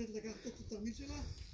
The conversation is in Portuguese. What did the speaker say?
dentro da casa está totalmente gelada.